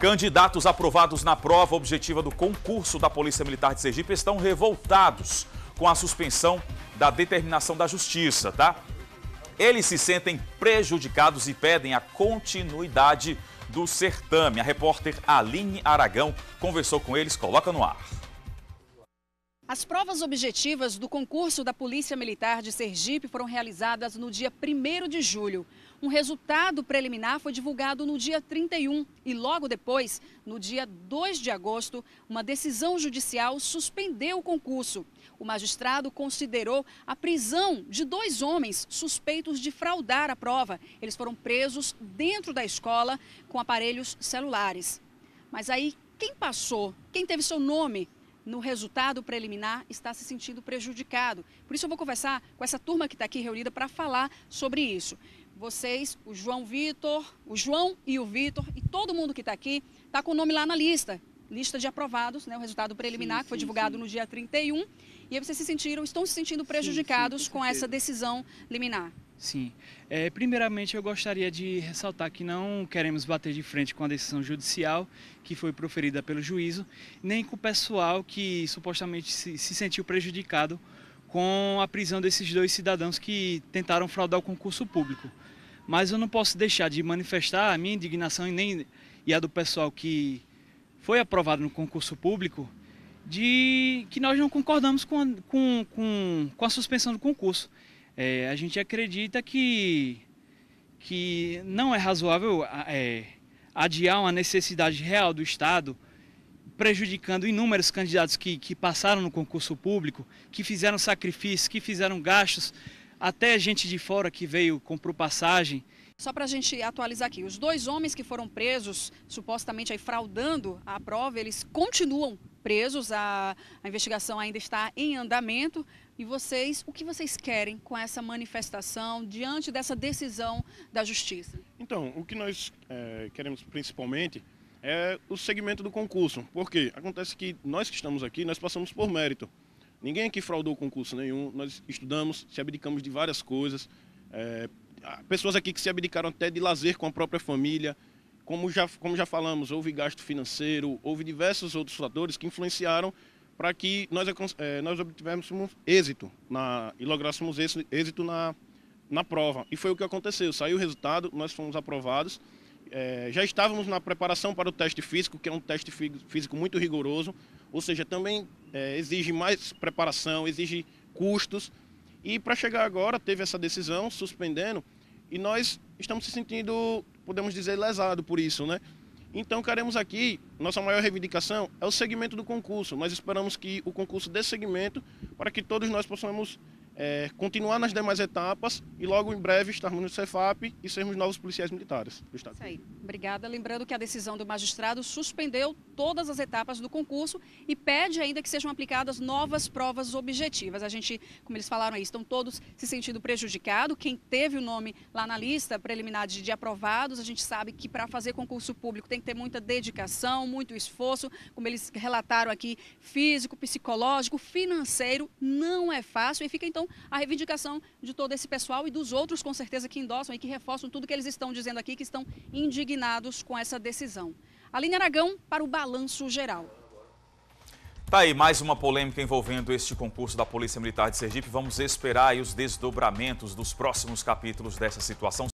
Candidatos aprovados na prova objetiva do concurso da Polícia Militar de Sergipe estão revoltados com a suspensão da determinação da Justiça, tá? Eles se sentem prejudicados e pedem a continuidade do certame. A repórter Aline Aragão conversou com eles, coloca no ar. As provas objetivas do concurso da Polícia Militar de Sergipe foram realizadas no dia 1 de julho. Um resultado preliminar foi divulgado no dia 31 e logo depois, no dia 2 de agosto, uma decisão judicial suspendeu o concurso. O magistrado considerou a prisão de dois homens suspeitos de fraudar a prova. Eles foram presos dentro da escola com aparelhos celulares. Mas aí, quem passou, quem teve seu nome no resultado preliminar está se sentindo prejudicado. Por isso eu vou conversar com essa turma que está aqui reunida para falar sobre isso. Vocês, o João Vitor, o João e o Vitor e todo mundo que está aqui, está com o nome lá na lista. Lista de aprovados, né, o resultado preliminar sim, que foi sim, divulgado sim. no dia 31. E aí vocês se sentiram, estão se sentindo prejudicados com essa decisão liminar. Sim. É, primeiramente, eu gostaria de ressaltar que não queremos bater de frente com a decisão judicial que foi proferida pelo juízo, nem com o pessoal que supostamente se, se sentiu prejudicado com a prisão desses dois cidadãos que tentaram fraudar o concurso público. Mas eu não posso deixar de manifestar a minha indignação e nem e a do pessoal que foi aprovado no concurso público de que nós não concordamos com a, com, com, com a suspensão do concurso. É, a gente acredita que, que não é razoável é, adiar uma necessidade real do Estado, prejudicando inúmeros candidatos que, que passaram no concurso público, que fizeram sacrifícios, que fizeram gastos, até gente de fora que veio, comprou passagem. Só para a gente atualizar aqui, os dois homens que foram presos, supostamente aí fraudando a prova, eles continuam presos, a, a investigação ainda está em andamento. E vocês, o que vocês querem com essa manifestação diante dessa decisão da Justiça? Então, o que nós é, queremos principalmente é o segmento do concurso. Porque acontece que nós que estamos aqui, nós passamos por mérito. Ninguém aqui fraudou concurso nenhum, nós estudamos, se abdicamos de várias coisas. É, pessoas aqui que se abdicaram até de lazer com a própria família. Como já, como já falamos, houve gasto financeiro, houve diversos outros fatores que influenciaram para que nós, é, nós obtivéssemos êxito na, e lográssemos êxito na, na prova. E foi o que aconteceu. Saiu o resultado, nós fomos aprovados. É, já estávamos na preparação para o teste físico, que é um teste físico muito rigoroso, ou seja, também é, exige mais preparação, exige custos. E para chegar agora, teve essa decisão suspendendo, e nós estamos se sentindo, podemos dizer, lesado por isso, né? Então, queremos aqui, nossa maior reivindicação é o segmento do concurso. Nós esperamos que o concurso dê segmento para que todos nós possamos é, continuar nas demais etapas e logo em breve estarmos no Cefap e sermos novos policiais militares do Estado. Isso aí. Obrigada. Lembrando que a decisão do magistrado suspendeu todas as etapas do concurso e pede ainda que sejam aplicadas novas provas objetivas. A gente, como eles falaram aí, estão todos se sentindo prejudicados. Quem teve o nome lá na lista preliminar de, de aprovados, a gente sabe que para fazer concurso público tem que ter muita dedicação, muito esforço, como eles relataram aqui, físico, psicológico, financeiro, não é fácil e fica então a reivindicação de todo esse pessoal e dos outros, com certeza, que endossam e que reforçam tudo que eles estão dizendo aqui, que estão indignados com essa decisão. Aline Aragão, para o Balanço Geral. Tá aí mais uma polêmica envolvendo este concurso da Polícia Militar de Sergipe. Vamos esperar os desdobramentos dos próximos capítulos dessa situação.